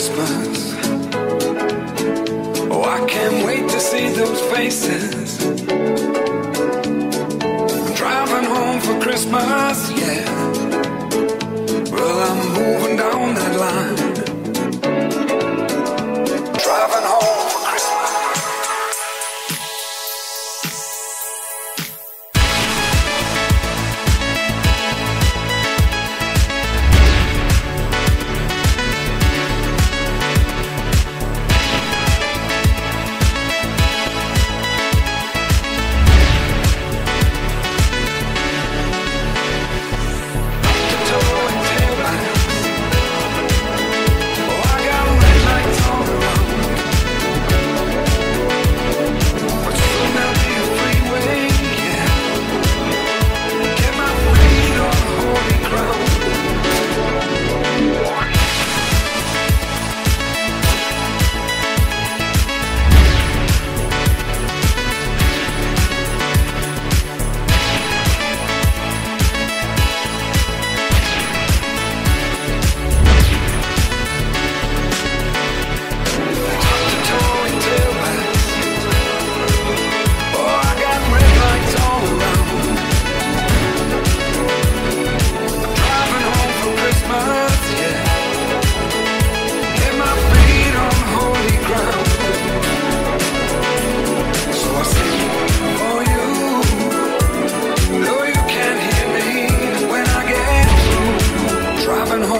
Christmas. Oh, I can't wait to see those faces. I'm driving home for Christmas, yeah.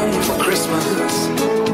home for Christmas.